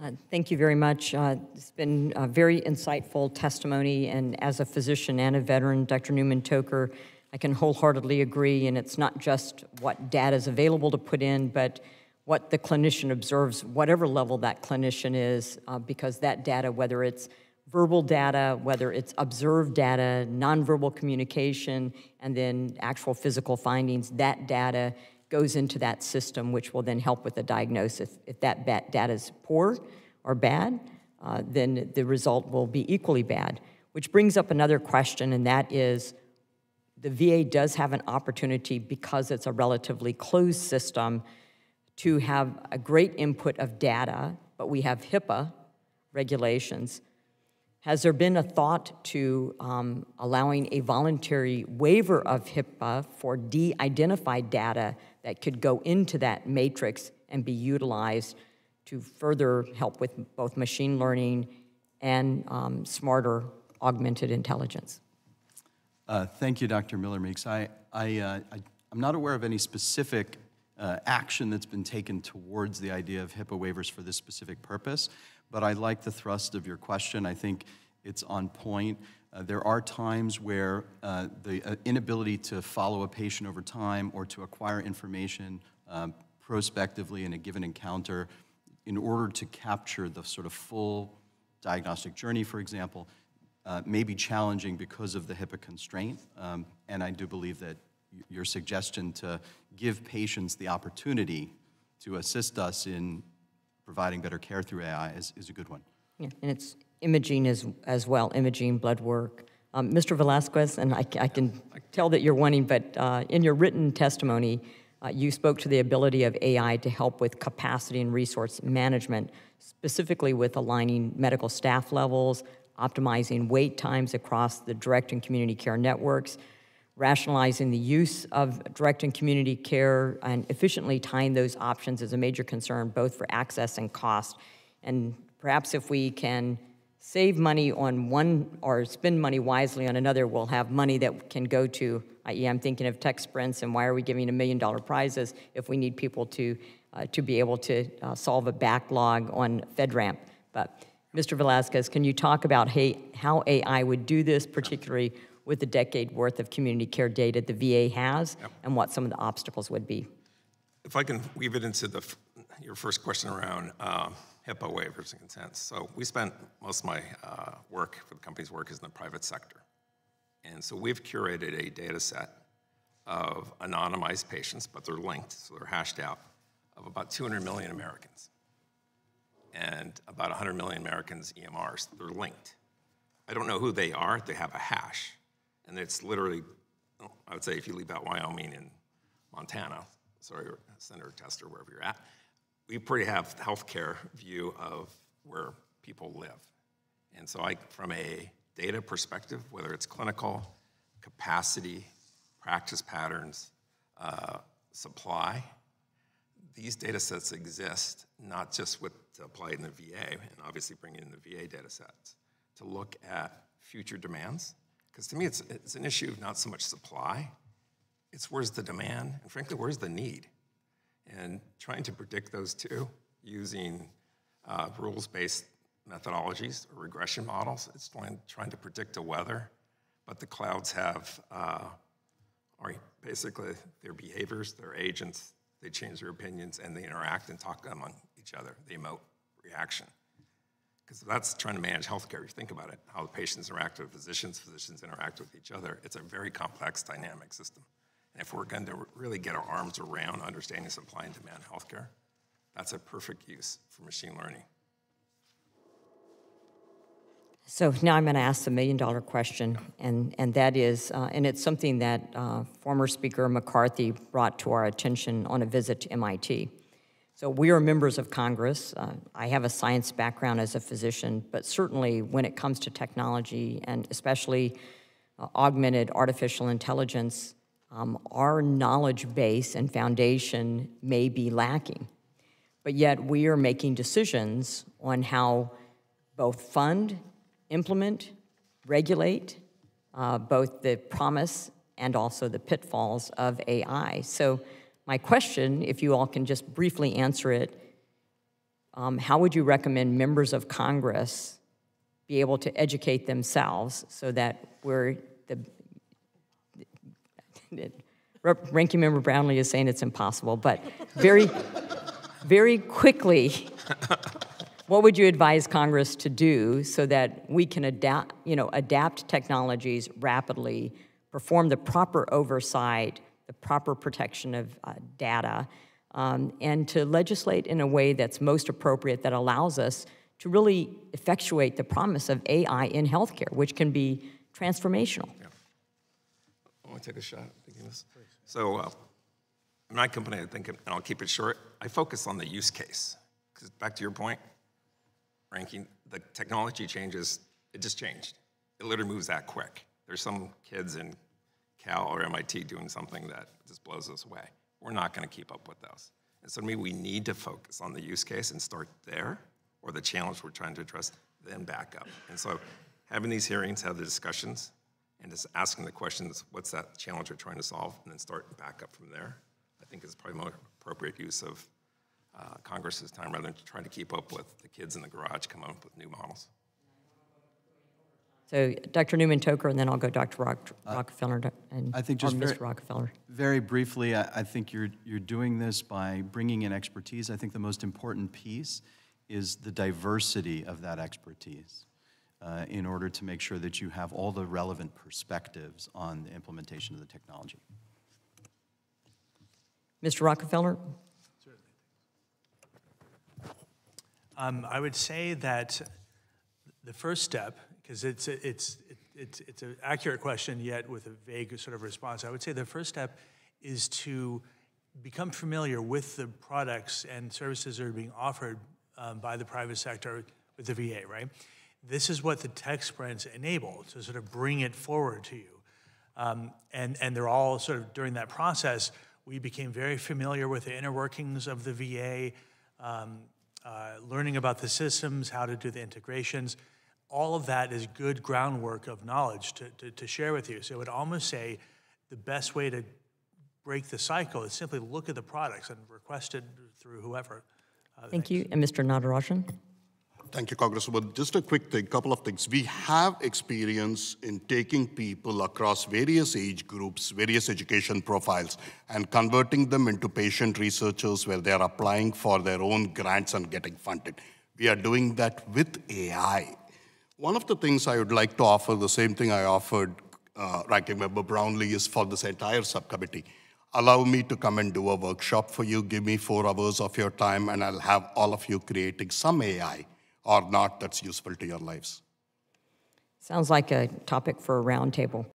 Uh, Thank you very much. Uh, It's been a very insightful testimony, and as a physician and a veteran, Dr. Newman Toker, I can wholeheartedly agree, and it's not just what data is available to put in, but what the clinician observes, whatever level that clinician is, uh, because that data, whether it's verbal data, whether it's observed data, nonverbal communication, and then actual physical findings, that data goes into that system, which will then help with the diagnosis. If that data is poor or bad, uh, then the result will be equally bad. Which brings up another question, and that is the VA does have an opportunity because it's a relatively closed system to have a great input of data, but we have HIPAA regulations. Has there been a thought to um, allowing a voluntary waiver of HIPAA for de identified data that could go into that matrix and be utilized to further help with both machine learning and um, smarter augmented intelligence? Uh, Thank you, Dr. Miller Meeks. I, I, uh, I- I'm not aware of any specific uh, action that's been taken towards the idea of HIPAA waivers for this specific purpose, but I like the thrust of your question. I think it's on point. Uh, There are times where uh, the uh, inability to follow a patient over time or to acquire information um, prospectively in a given encounter in order to capture the sort of full diagnostic journey, for example, uh, may be challenging because of the HIPAA constraint. Um, and I do believe that your suggestion to give patients the opportunity to assist us in providing better care through AI is, is a good one. Yeah, and it's imaging as, as well, imaging, blood work. Um, Mr. Velasquez, and I, I can tell that you're wanting, but uh, in your written testimony, uh, you spoke to the ability of AI to help with capacity and resource management, specifically with aligning medical staff levels, optimizing wait times across the direct and community care networks, rationalizing the use of direct and community care, and efficiently tying those options is a major concern, both for access and cost. And perhaps if we can save money on one or spend money wisely on another, we'll have money that can go to, i.e., I'm thinking of tech sprints, and why are we giving a million dollar prizes if we need people to, uh, to be able to uh, solve a backlog on FedRAMP? But Mr. Velasquez, can you talk about hey, how AI would do this, particularly with the decade worth of community care data the VA has, and what some of the obstacles would be? If I can weave it into the, your first question around um, HIPAA waivers and consents. So we spent most of my uh, work for the company's work is in the private sector. And so we've curated a data set of anonymized patients, but they're linked, so they're hashed out, of about 200 million Americans. And about 100 million Americans EMRs, they're linked. I don't know who they are, they have a hash. And it's literally, I would say if you leave out Wyoming and Montana, sorry, Senator Tester, wherever you're at, we pretty have healthcare view of where people live. And so I, from a data perspective, whether it's clinical, capacity, practice patterns, uh, supply, these data sets exist not just with apply in the VA and obviously bring in the VA data sets to look at future demands. Because to me, it's, it's an issue of not so much supply, it's where's the demand, and frankly, where's the need? And trying to predict those two using uh, rules based methodologies or regression models, it's trying, trying to predict the weather, but the clouds have uh, are basically their behaviors, their agents, they change their opinions and they interact and talk among each other. They emote reaction. Because that's trying to manage healthcare. If You think about it, how the patients interact with physicians, physicians interact with each other. It's a very complex dynamic system. And if we're going to really get our arms around understanding supply and demand healthcare, that's a perfect use for machine learning. So now I'm going to ask the million dollar question, and, and that is, uh, and it's something that uh, former Speaker McCarthy brought to our attention on a visit to MIT. So we are members of Congress. Uh, I have a science background as a physician, but certainly when it comes to technology and especially uh, augmented artificial intelligence, um, our knowledge base and foundation may be lacking. But yet we are making decisions on how both fund, implement, regulate uh, both the promise and also the pitfalls of AI. So, my question, if you all can just briefly answer it, um, how would you recommend members of Congress be able to educate themselves so that we're the Ranking Member Brownley is saying it's impossible, but very, very quickly, what would you advise Congress to do so that we can adapt, you know, adapt technologies rapidly, perform the proper oversight, the proper protection of uh, data, um, and to legislate in a way that's most appropriate that allows us to really effectuate the promise of AI in healthcare, which can be transformational? I want to take a shot. So, uh, my company, I think, and I'll keep it short, I focus on the use case. Because back to your point, ranking, the technology changes, it just changed. It literally moves that quick. There's some kids in Cal or MIT doing something that just blows us away. We're not going to keep up with those. And so to me, we need to focus on the use case and start there, or the challenge we're trying to address, then back up. And so having these hearings, have the discussions, and just asking the questions, what's that challenge we're trying to solve, and then start back up from there, I think is probably more appropriate use of uh, Congress's time rather than trying to keep up with the kids in the garage coming up with new models. So Dr. Newman Toker, and then I'll go Dr. Rock, Rockefeller and I think just very- Mr. Rockefeller. Very briefly, I, I think you're, you're doing this by bringing in expertise. I think the most important piece is the diversity of that expertise uh, in order to make sure that you have all the relevant perspectives on the implementation of the technology. Mr. Rockefeller? Um, I would say that the first step, because it's, a- it's, it's, it's an accurate question yet with a vague sort of response, I would say the first step is to become familiar with the products and services that are being offered um, by the private sector with the VA, right? This is what the tech sprints enable to sort of bring it forward to you. Um, and, and they're all sort of during that process, we became very familiar with the inner workings of the VA, um, uh, learning about the systems, how to do the integrations. All of that is good groundwork of knowledge to, to, to share with you. So I would almost say the best way to break the cycle is simply look at the products and request it through whoever. Uh, Thank you. And Mr. Nadarajan? Thank you, Congresswoman. Just a quick thing, couple of things. We have experience in taking people across various age groups, various education profiles, and converting them into patient researchers where they are applying for their own grants and getting funded. We are doing that with AI. One of the things I would like to offer, the same thing I offered uh, Ranking Member Brownley, is for this entire subcommittee. Allow me to come and do a workshop for you. Give me four hours of your time, and I'll have all of you creating some AI or not that's useful to your lives. Sounds like a topic for a roundtable.